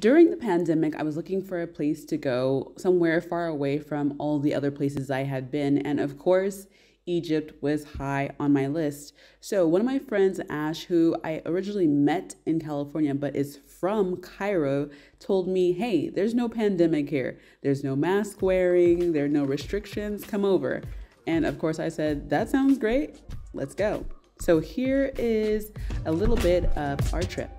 During the pandemic, I was looking for a place to go, somewhere far away from all the other places I had been. And of course, Egypt was high on my list. So, one of my friends, Ash, who I originally met in California but is from Cairo, told me, Hey, there's no pandemic here. There's no mask wearing, there are no restrictions. Come over. And of course, I said, That sounds great. Let's go. So, here is a little bit of our trip.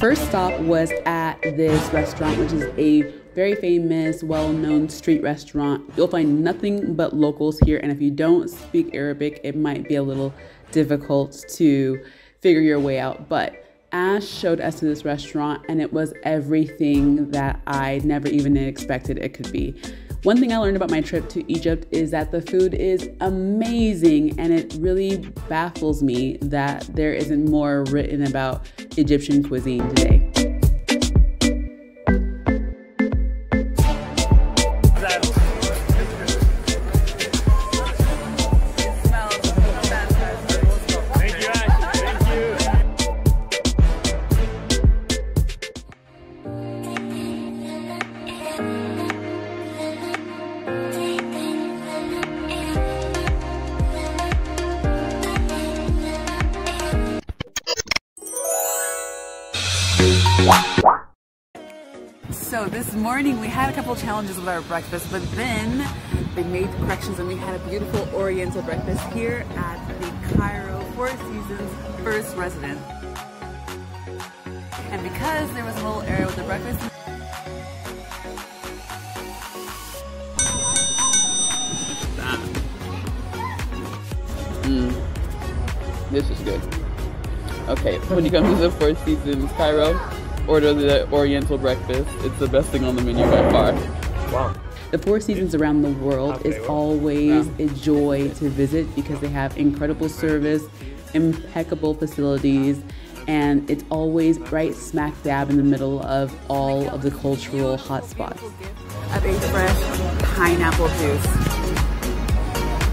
First stop was at this restaurant, which is a very famous, well known street restaurant. You'll find nothing but locals here, and if you don't speak Arabic, it might be a little difficult to figure your way out. But Ash showed us to this restaurant, and it was everything that I never even expected it could be. One thing I learned about my trip to Egypt is that the food is amazing, and it really baffles me that there isn't more written about Egyptian cuisine today. So this morning we had a couple challenges with our breakfast, but then they made corrections and we had a beautiful oriental breakfast here at the Cairo Four Seasons First Residence. And because there was a little area with the breakfast, Mm. This is good. Okay, when you come to the Four Seasons Cairo, order the Oriental breakfast. It's the best thing on the menu by far. Wow. The Four Seasons around the world is always a joy to visit because they have incredible service, impeccable facilities, and it's always right smack dab in the middle of all of the cultural hotspots. Of a fresh pineapple juice.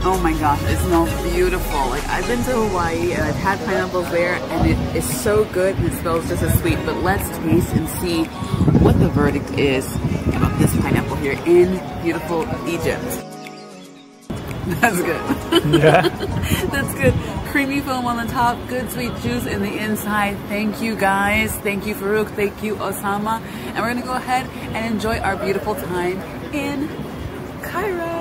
Oh my gosh, it smells beautiful. Like I've been to Hawaii and I've had pineapples there and it is so good and it smells just as sweet. But let's taste and see what the verdict is about this pineapple here in beautiful Egypt. That's good. Yeah. That's good. Creamy foam on the top, good sweet juice in the inside. Thank you guys. Thank you Farouk. Thank you Osama. And we're gonna go ahead and enjoy our beautiful time in Cairo.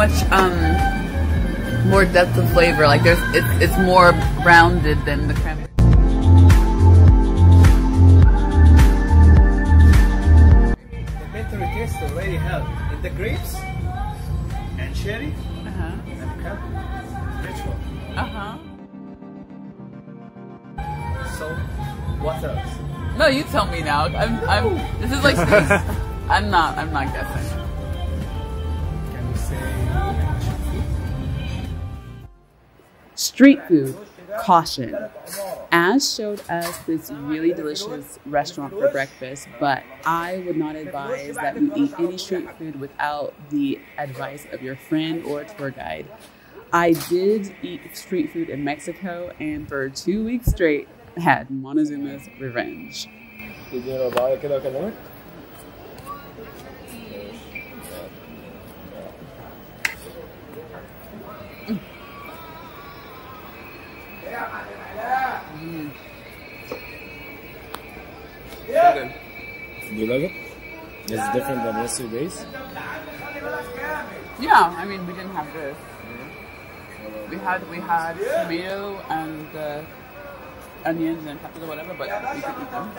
Much um, more depth of flavor. Like there's, it's it's more rounded than the cranberry. The bitter taste already have in the grapes and cherry Uh huh. and cup. Rich one. Uh huh. So, what else? No, you tell me now. I'm. I'm. This is like. Space. I'm not. I'm not guessing. Can you say street food, caution. Ash showed us this really delicious restaurant for breakfast, but I would not advise that you eat any street food without the advice of your friend or tour guide. I did eat street food in Mexico and for two weeks straight had Montezuma's revenge. Did you know about it? Do you it? It's different than yesterday days. Yeah, I mean, we didn't have this. We had we had tomato and uh, onions and peppers or whatever, but we could eat them.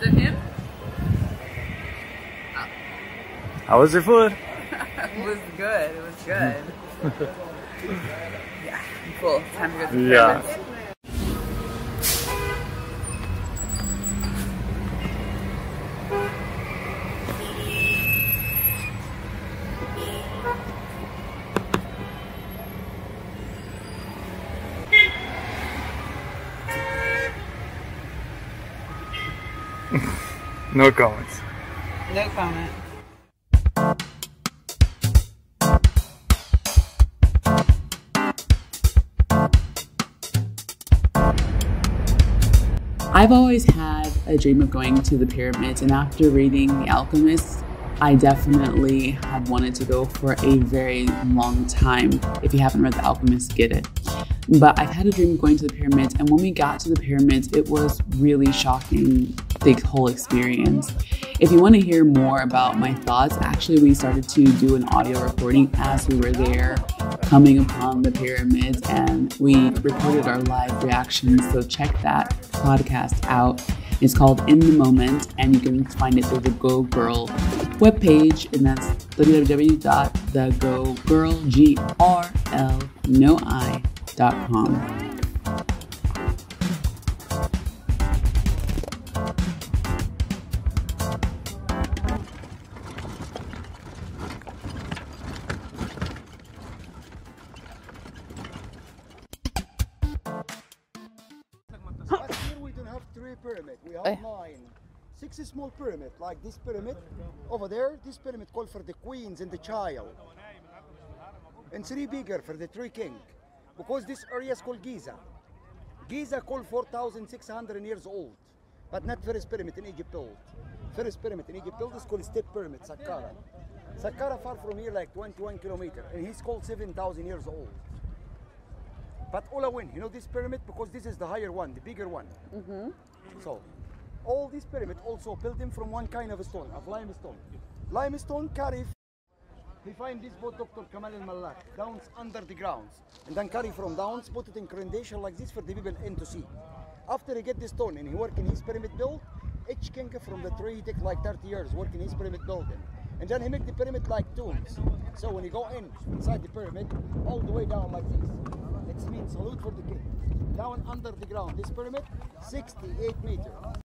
Is it him? How was your food? It was good. It was good. cool. Time to go Yeah. No comments. No comment. I've always had a dream of going to the pyramids, and after reading The Alchemist, I definitely have wanted to go for a very long time. If you haven't read The Alchemist, get it. But I've had a dream of going to the pyramids, and when we got to the pyramids, it was really shocking, the whole experience. If you want to hear more about my thoughts, actually, we started to do an audio recording as we were there, coming upon the pyramids, and we recorded our live reactions. So check that podcast out. It's called In the Moment, and you can find it through the Go Girl webpage, and that's www.thegogirlgrlnoi.com. But three pyramids. We have Eh. nine. Six small pyramid, like this pyramid over there. This pyramid called for the queens and the child. And three bigger for the three king. Because this area is called Giza. Giza called 4,600 years old. But not first pyramid in Egypt built. First pyramid in Egypt built is called Step Pyramid, Saqqara. Saqqara far from here like 21 kilometer. And he's called 7,000 years old. But Ola win, you know this pyramid because this is the higher one, the bigger one. Mm-hmm. So, all these pyramid also built them from one kind of stone, of limestone. Limestone carry. He find this boat, Dr. Kamal al Malak, downs under the grounds, and then carry from downs, put it in crandation like this for the people in to see. After he get the stone and he work in his pyramid build, each king from the tree take like 30 years working his pyramid building. And then he make the pyramid like tombs. So when you go in inside the pyramid, all the way down like this, means salute for the king. Down under the ground, this pyramid, 68 meters.